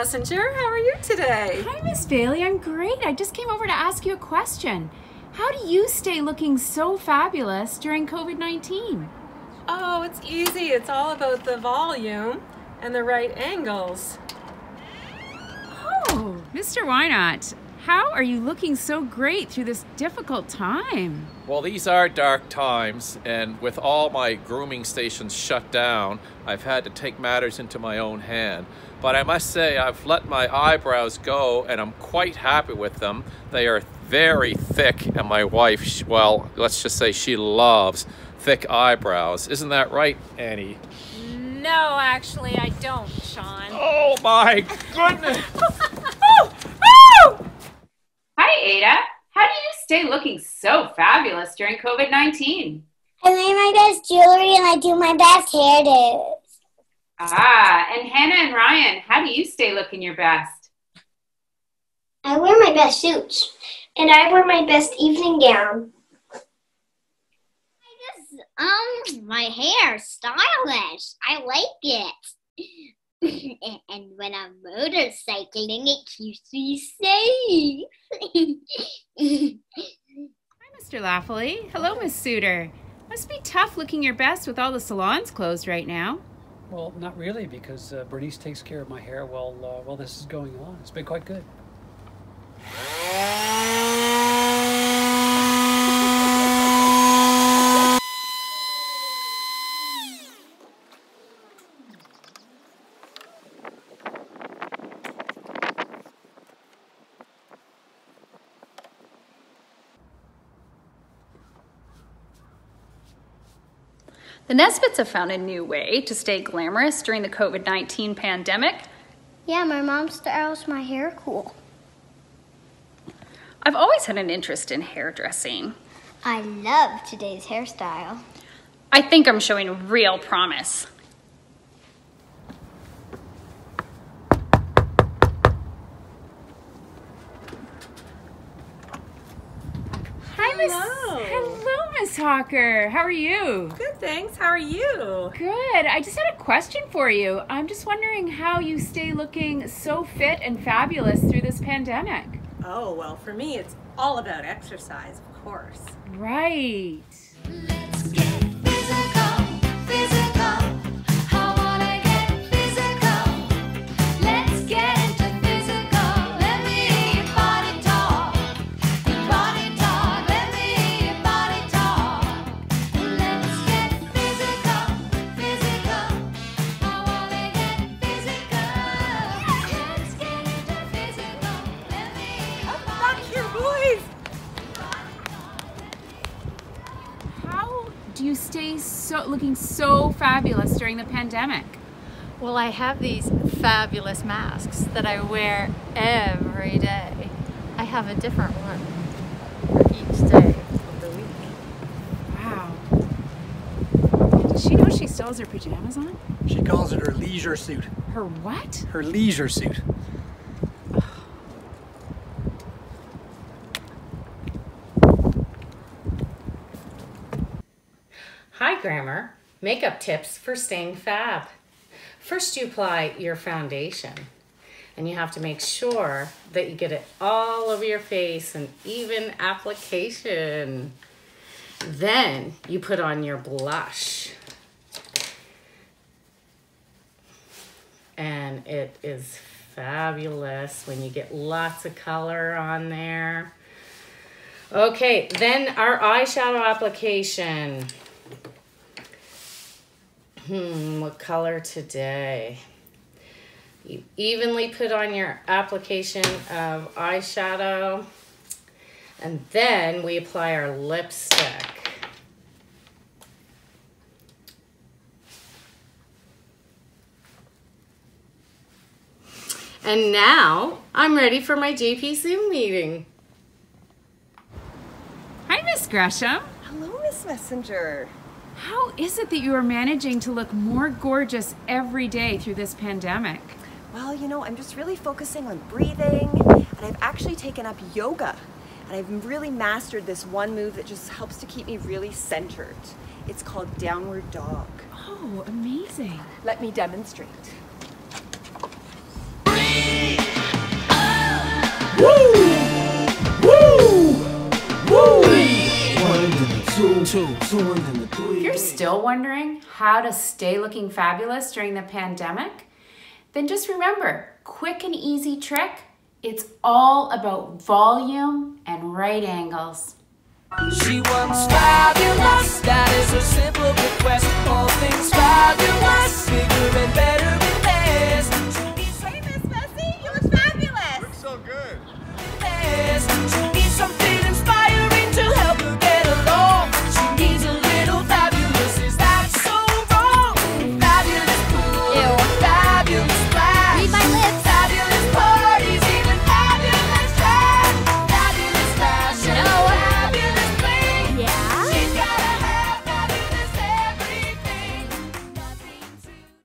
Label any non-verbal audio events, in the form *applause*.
Messenger. How are you today? Hi, Miss Bailey. I'm great. I just came over to ask you a question. How do you stay looking so fabulous during COVID 19? Oh, it's easy. It's all about the volume and the right angles. Oh, Mr. Wynot, how are you looking so great through this difficult time? Well, these are dark times, and with all my grooming stations shut down, I've had to take matters into my own hand. But I must say, I've let my eyebrows go, and I'm quite happy with them. They are very thick, and my wife, well, let's just say she loves thick eyebrows. Isn't that right, Annie? No, actually, I don't, Sean. Oh my *laughs* goodness! *laughs* Hi, Ada. How do you stay looking so fabulous during COVID 19? I wear my best jewelry and I do my best hairdos. Ah, and Hannah and Ryan, how do you stay looking your best? I wear my best suits and I wear my best evening gown. I just, Um, my hair stylish. I like it. *laughs* and when I'm motorcycling, it keeps me safe. *laughs* Hi, Mr. Laffley. Hello, Miss Suter. Must be tough looking your best with all the salons closed right now. Well, not really, because uh, Bernice takes care of my hair while uh, while this is going on. It's been quite good. The Nesbits have found a new way to stay glamorous during the COVID 19 pandemic. yeah, my mom styles my hair cool. I've always had an interest in hairdressing. I love today's hairstyle. I think I'm showing real promise. Hi, Miss. Hello. Hawker. How are you? Good, thanks. How are you? Good. I just had a question for you. I'm just wondering how you stay looking so fit and fabulous through this pandemic. Oh, well, for me, it's all about exercise, of course. Right. So looking so fabulous during the pandemic? Well, I have these fabulous masks that I wear every day. I have a different one for each day of the week. Wow. Does she know she still has her pajamas on? She calls it her leisure suit. Her what? Her leisure suit. Hi, Grammar. Makeup tips for staying fab. First, you apply your foundation, and you have to make sure that you get it all over your face, and even application. Then you put on your blush. And it is fabulous when you get lots of color on there. Okay, then our eyeshadow application. Hmm, what color today? You evenly put on your application of eyeshadow, and then we apply our lipstick. And now I'm ready for my JP Zoom meeting. Hi, Miss Gresham. Hello, Miss Messenger. How is it that you are managing to look more gorgeous every day through this pandemic? Well, you know, I'm just really focusing on breathing, and I've actually taken up yoga, and I've really mastered this one move that just helps to keep me really centered. It's called Downward Dog. Oh, amazing. Let me demonstrate. Woo! Woo! Woo! One and then and three. Still wondering how to stay looking fabulous during the pandemic, then just remember quick and easy trick it's all about volume and right angles. She wants fabulous.